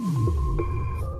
ハハハハ。